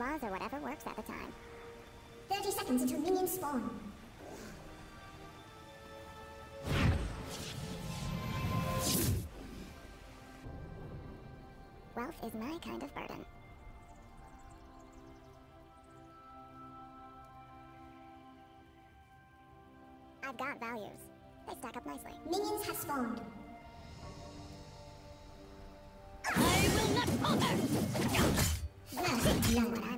Laws or whatever works at the time. 30 seconds until minions spawn. Wealth is my kind of burden. I've got values. They stack up nicely. Minions have spawned. I will not falter! First What blood.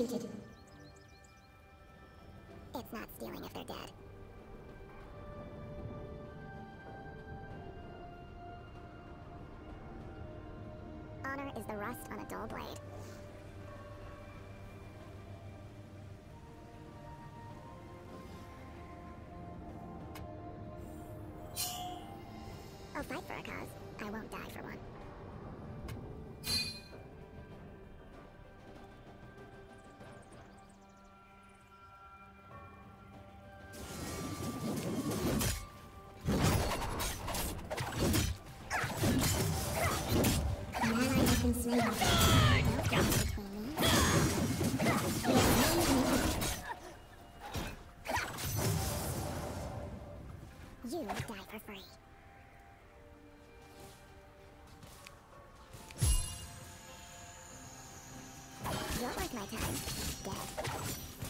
Executed. It's not stealing if they're dead. Honor is the rust on a dull blade. You die for free. You're worth my time. Dead.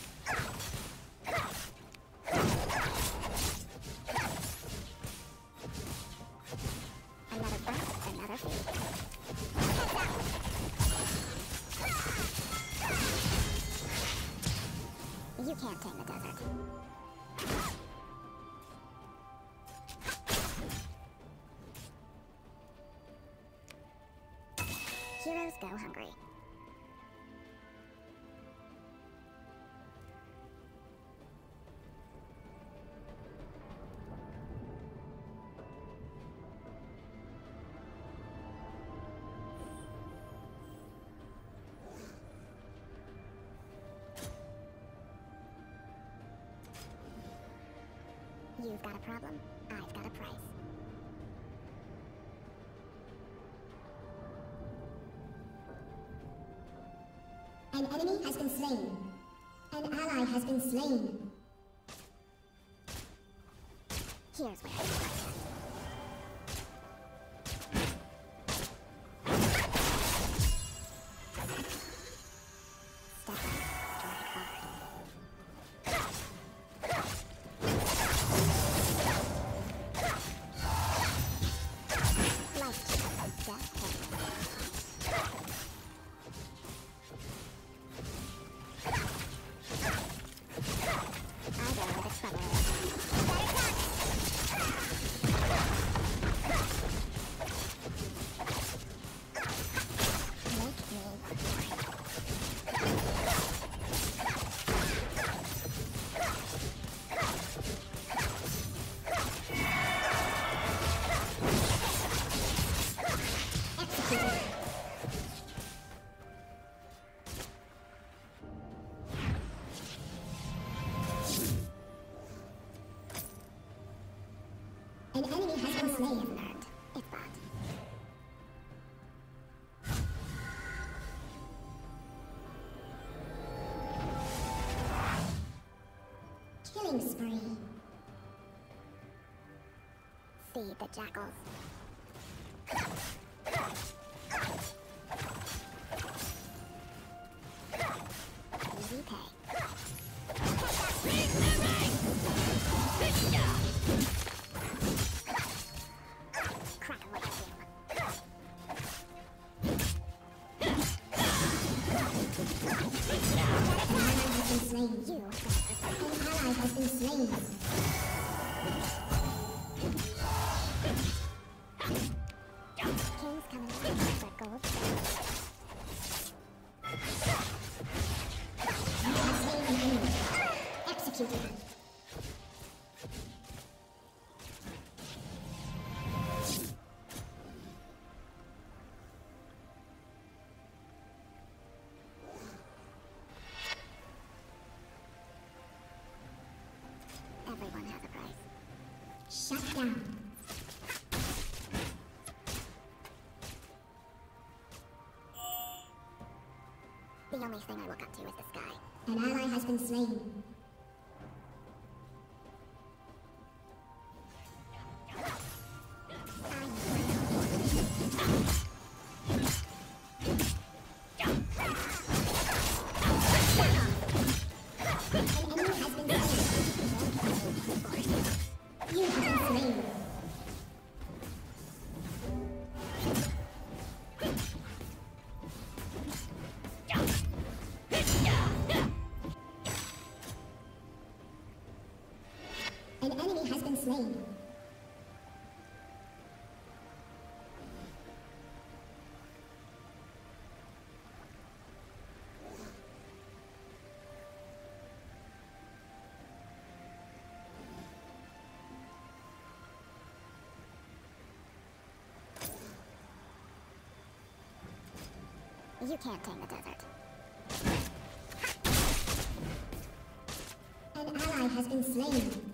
You've got a problem, I've got a price. An enemy has been slain. An ally has been slain. Here's where bought. Killing spree. Feed the jackals. Slain. You die for free. An ally has been slain. Shut down. The only thing I look up to is the sky. An ally has been slain. You can't tame the desert. An ally has been slain.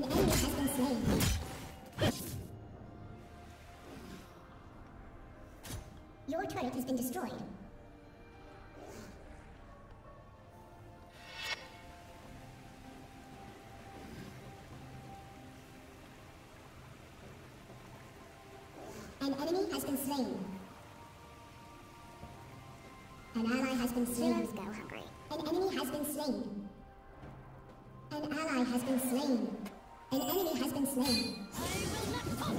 An enemy has been slain. Your turret has been destroyed. An enemy has been slain. An ally has been slain. Heroes go hungry. An enemy has been slain. An ally has been slain. An enemy has been slain. I will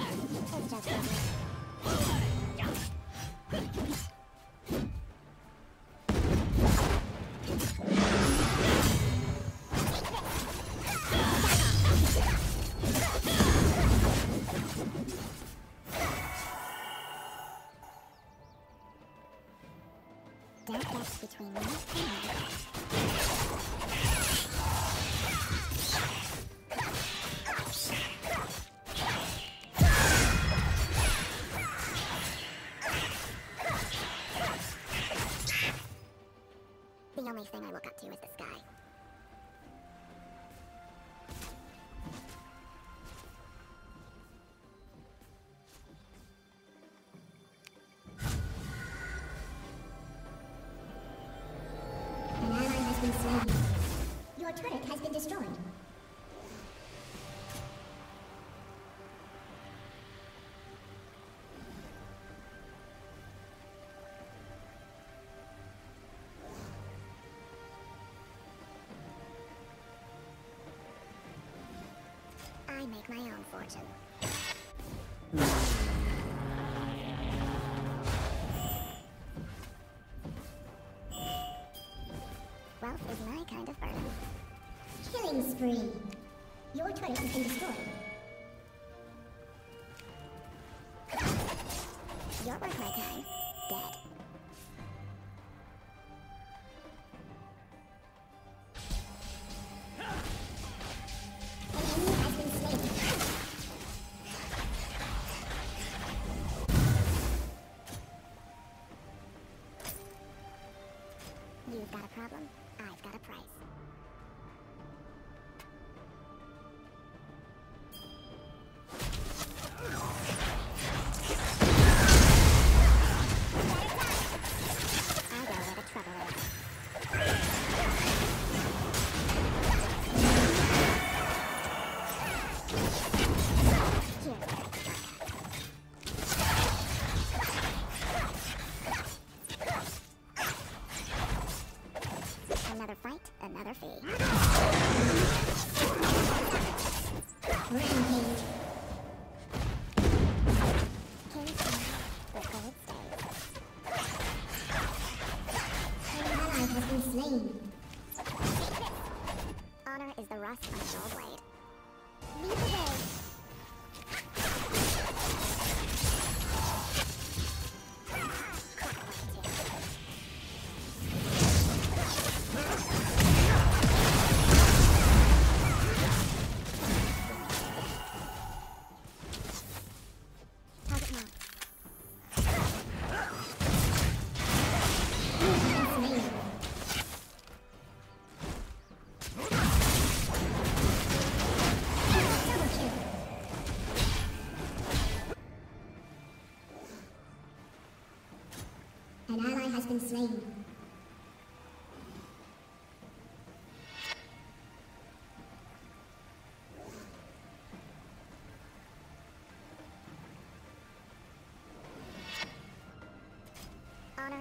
not. for. Wealth is my kind of burden. Killing spree. Your turret has been destroyed. Your work, my guy. Honor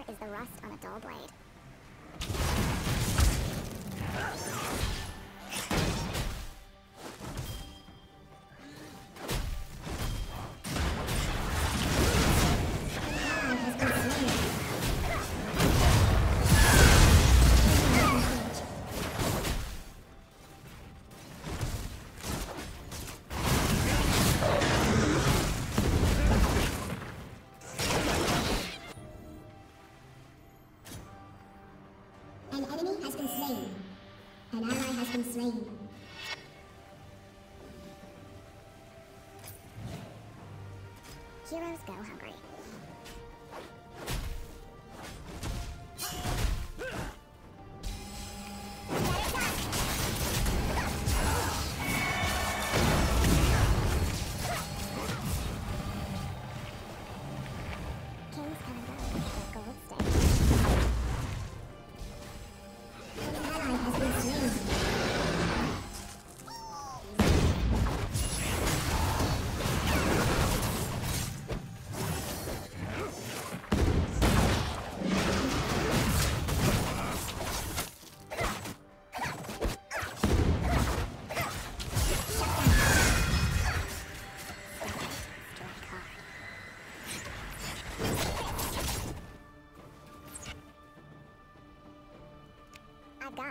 is the rust on a dull blade.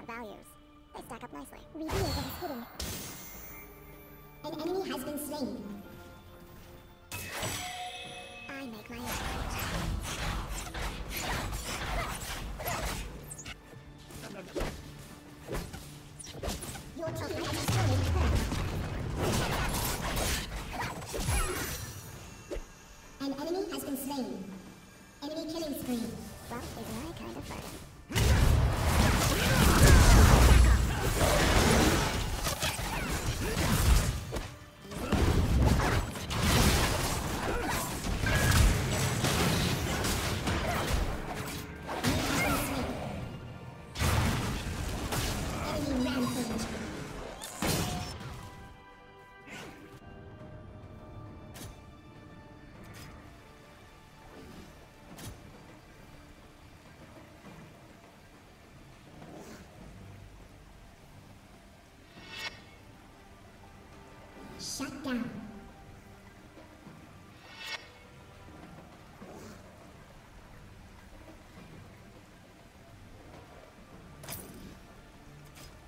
values. They stack up nicely. Reveal what is hidden. An enemy has been slain. I make my own.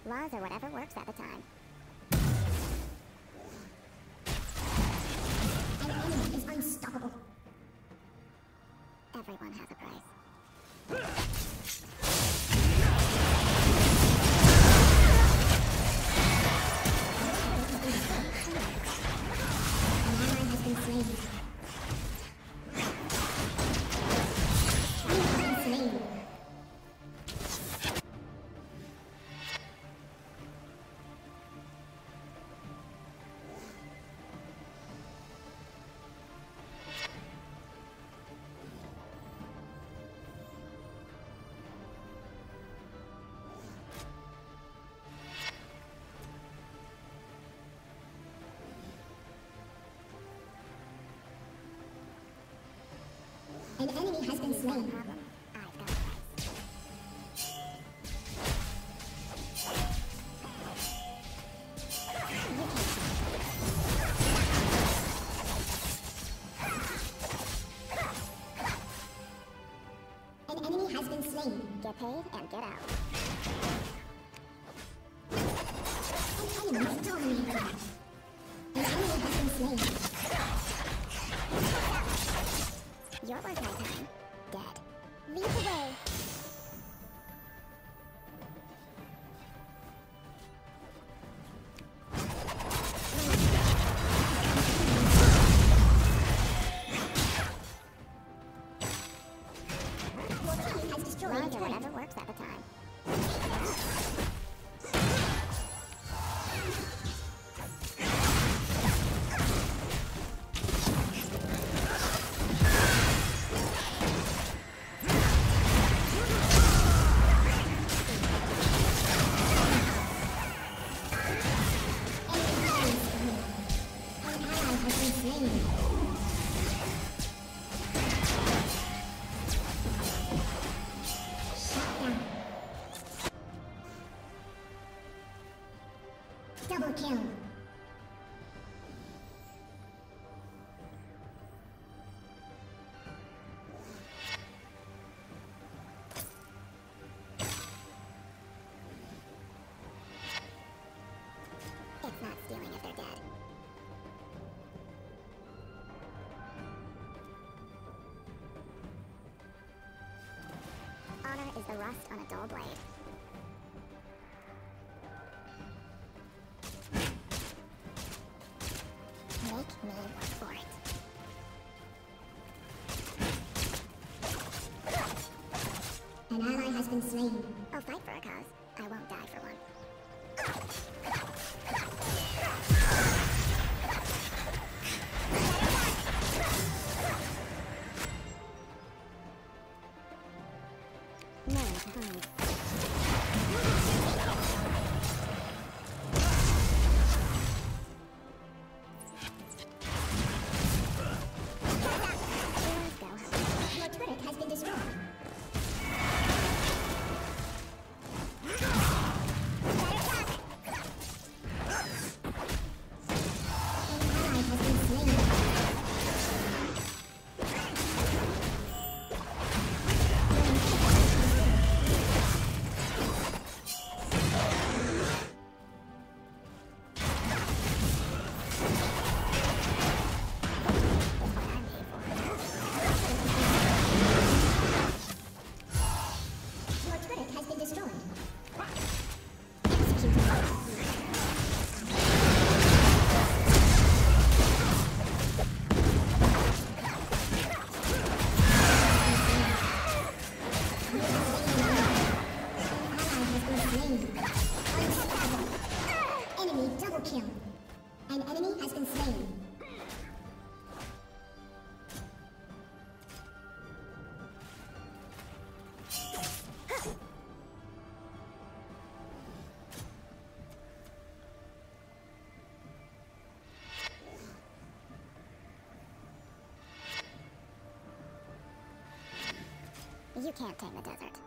Laws are whatever works at the time. Has a slain. problem? An enemy has been slain. get paid and get out. An enemy is dominating. An enemy has. Double kill. It's not stealing if they're dead. Honor is the rust on a dull blade. I'll fight for a cause. I won't die for one. You can't tame the desert.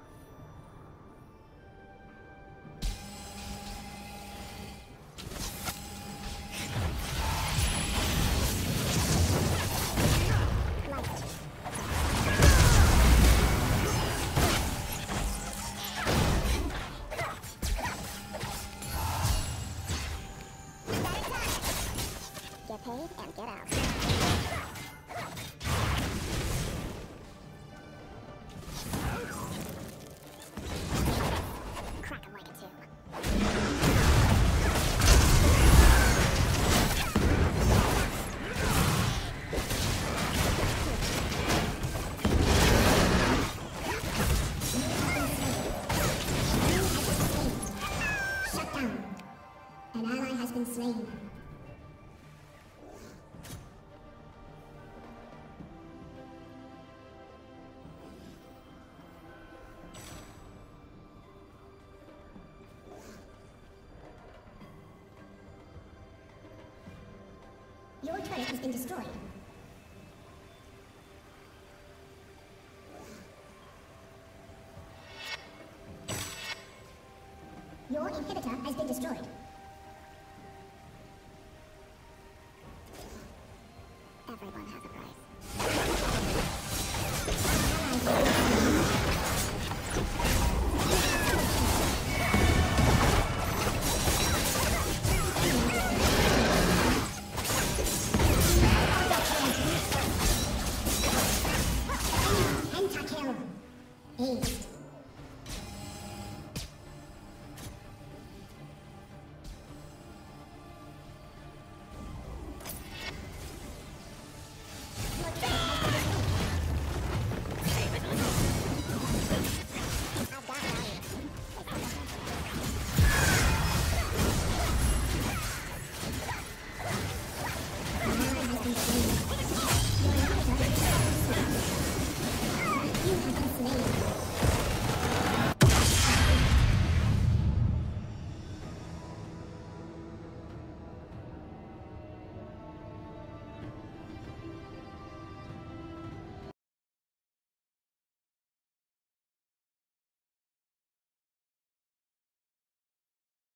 Turret has been destroyed.